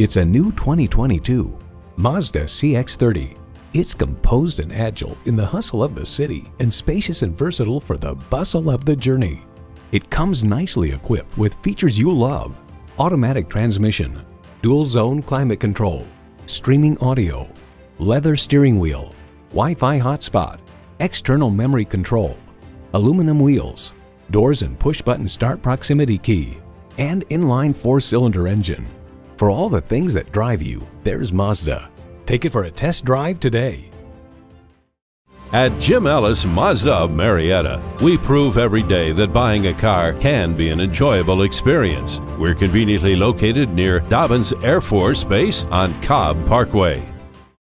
It's a new 2022 Mazda CX-30. It's composed and agile in the hustle of the city and spacious and versatile for the bustle of the journey. It comes nicely equipped with features you love. Automatic transmission, dual zone climate control, streaming audio, leather steering wheel, Wi-Fi hotspot, external memory control, aluminum wheels, doors and push-button start proximity key, and inline four-cylinder engine. For all the things that drive you, there's Mazda. Take it for a test drive today. At Jim Ellis Mazda of Marietta, we prove every day that buying a car can be an enjoyable experience. We're conveniently located near Dobbins Air Force Base on Cobb Parkway.